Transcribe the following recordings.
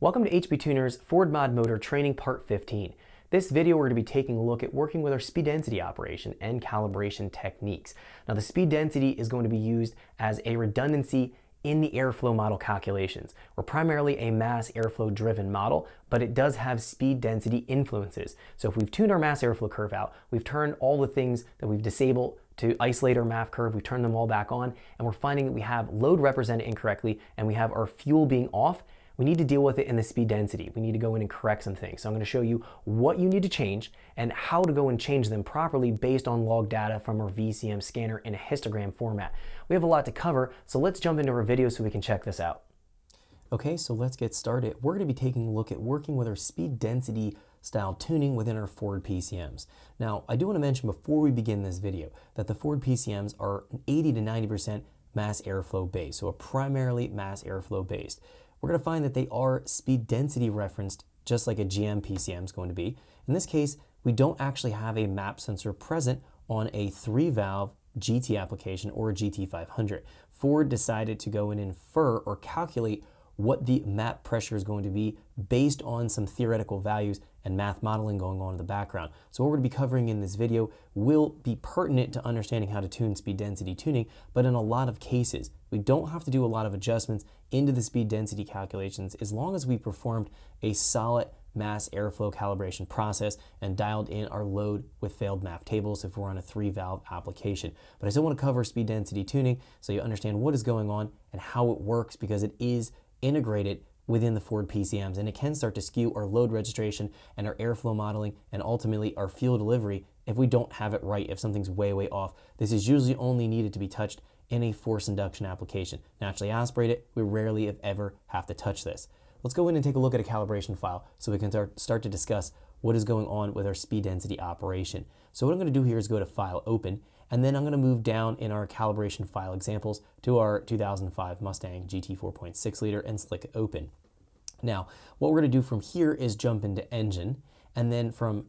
Welcome to HP Tuner's Ford Mod Motor Training Part 15. This video we're going to be taking a look at working with our speed density operation and calibration techniques. Now the speed density is going to be used as a redundancy in the airflow model calculations. We're primarily a mass airflow driven model, but it does have speed density influences. So if we've tuned our mass airflow curve out, we've turned all the things that we've disabled to isolate our MAF curve, we turn them all back on, and we're finding that we have load represented incorrectly and we have our fuel being off, we need to deal with it in the speed density. We need to go in and correct some things. So I'm going to show you what you need to change and how to go and change them properly based on log data from our VCM scanner in a histogram format. We have a lot to cover, so let's jump into our video so we can check this out. Okay, so let's get started. We're going to be taking a look at working with our speed density style tuning within our Ford PCMs. Now, I do want to mention before we begin this video that the Ford PCMs are 80 to 90% mass airflow based, so a primarily mass airflow based we're going to find that they are speed density referenced just like a GM PCM is going to be. In this case, we don't actually have a map sensor present on a three valve GT application or a GT500. Ford decided to go and infer or calculate what the map pressure is going to be based on some theoretical values and math modeling going on in the background. So what we're going to be covering in this video will be pertinent to understanding how to tune speed density tuning, but in a lot of cases, we don't have to do a lot of adjustments into the speed density calculations as long as we performed a solid mass airflow calibration process and dialed in our load with failed MAF tables if we're on a three valve application. But I still want to cover speed density tuning so you understand what is going on and how it works because it is integrated within the Ford PCMs and it can start to skew our load registration and our airflow modeling and ultimately our fuel delivery if we don't have it right, if something's way, way off. This is usually only needed to be touched in a force induction application. Naturally aspirated, we rarely, if ever, have to touch this. Let's go in and take a look at a calibration file so we can start to discuss what is going on with our speed density operation. So what I'm going to do here is go to File, Open, and then I'm going to move down in our calibration file examples to our 2005 Mustang GT 4.6 liter and Slick Open. Now, what we're going to do from here is jump into Engine, and then from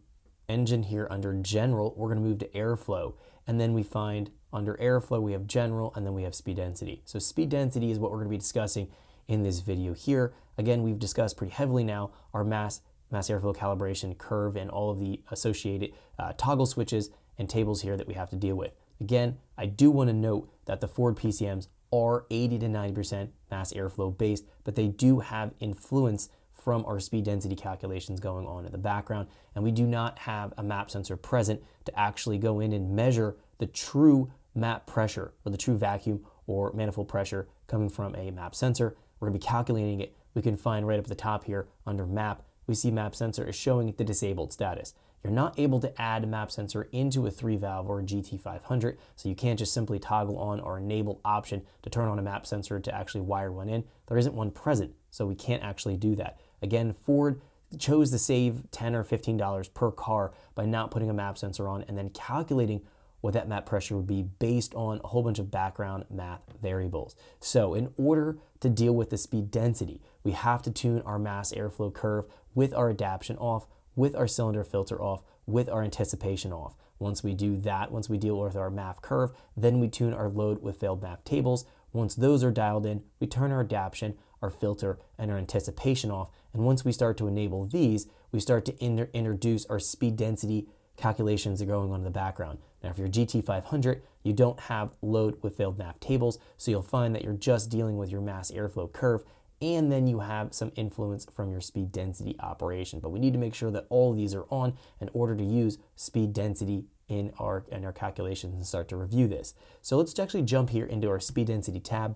Engine here under General, we're going to move to Airflow, and then we find under Airflow, we have General, and then we have Speed Density. So speed density is what we're going to be discussing in this video here. Again, we've discussed pretty heavily now our mass, mass airflow calibration curve and all of the associated uh, toggle switches and tables here that we have to deal with. Again, I do want to note that the Ford PCMs are 80 to 90% mass airflow based, but they do have influence from our speed density calculations going on in the background. And we do not have a map sensor present to actually go in and measure the true map pressure or the true vacuum or manifold pressure coming from a map sensor. We're to be calculating it. We can find right up at the top here under map, we see map sensor is showing the disabled status. You're not able to add a map sensor into a three valve or a GT500, so you can't just simply toggle on or enable option to turn on a map sensor to actually wire one in. There isn't one present, so we can't actually do that. Again, Ford chose to save 10 or $15 per car by not putting a map sensor on and then calculating what that map pressure would be based on a whole bunch of background math variables. So in order to deal with the speed density, we have to tune our mass airflow curve with our adaption off, with our cylinder filter off, with our anticipation off. Once we do that, once we deal with our MAF curve, then we tune our load with failed MAF tables. Once those are dialed in, we turn our adaption, our filter, and our anticipation off. And once we start to enable these, we start to introduce our speed density calculations that are going on in the background. Now, if you're GT500, you don't have load with failed MAF tables, so you'll find that you're just dealing with your mass airflow curve, and then you have some influence from your speed density operation. But we need to make sure that all of these are on in order to use speed density in our, in our calculations and start to review this. So let's actually jump here into our speed density tab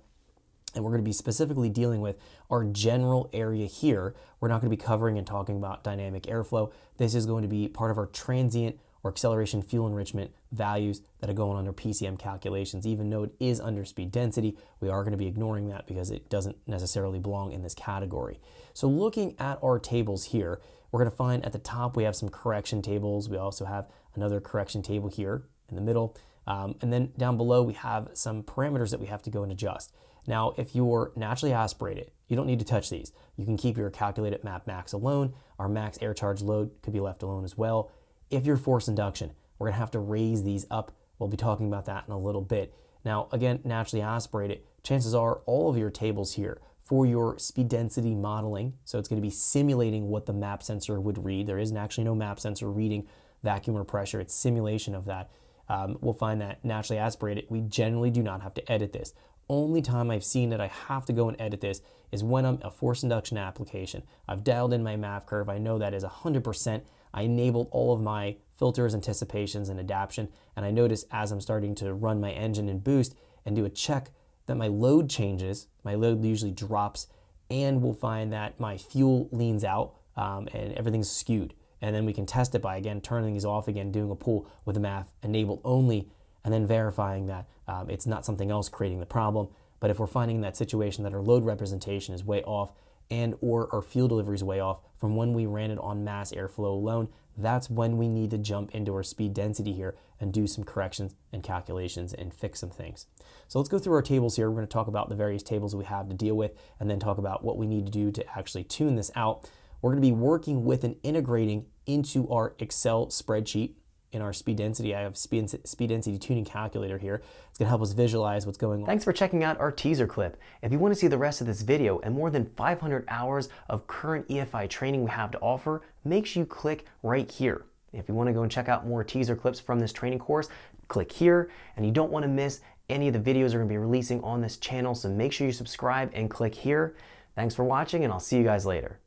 and we're going to be specifically dealing with our general area here. We're not going to be covering and talking about dynamic airflow. This is going to be part of our transient or acceleration fuel enrichment values that are going under PCM calculations. Even though it is under speed density, we are going to be ignoring that because it doesn't necessarily belong in this category. So looking at our tables here, we're going to find at the top we have some correction tables. We also have another correction table here in the middle. Um, and then down below we have some parameters that we have to go and adjust. Now, if you're naturally aspirated, you don't need to touch these. You can keep your calculated map max alone. Our max air charge load could be left alone as well. If you're force induction, we're gonna have to raise these up. We'll be talking about that in a little bit. Now, again, naturally aspirated, chances are all of your tables here for your speed density modeling. So it's going to be simulating what the map sensor would read. There isn't actually no map sensor reading vacuum or pressure. It's simulation of that. Um, we'll find that naturally aspirated, we generally do not have to edit this. Only time I've seen that I have to go and edit this is when I'm a force induction application. I've dialed in my MAF curve. I know that is 100%. I enabled all of my filters, anticipations, and adaption. And I notice as I'm starting to run my engine and boost and do a check that my load changes, my load usually drops, and we'll find that my fuel leans out um, and everything's skewed. And then we can test it by again turning these off again, doing a pull with the MAF enabled only, and then verifying that um, it's not something else creating the problem. But if we're finding that situation that our load representation is way off and or our fuel delivery is way off from when we ran it on mass airflow alone, that's when we need to jump into our speed density here and do some corrections and calculations and fix some things. So let's go through our tables here. We're going to talk about the various tables we have to deal with and then talk about what we need to do to actually tune this out. We're going to be working with and integrating into our Excel spreadsheet in our speed density. I have speed, speed density tuning calculator here. It's to help us visualize what's going on. Thanks for checking out our teaser clip. If you want to see the rest of this video and more than 500 hours of current EFI training we have to offer, make sure you click right here. If you want to go and check out more teaser clips from this training course, click here. And you don't want to miss any of the videos we're to be releasing on this channel, so make sure you subscribe and click here. Thanks for watching, and I'll see you guys later.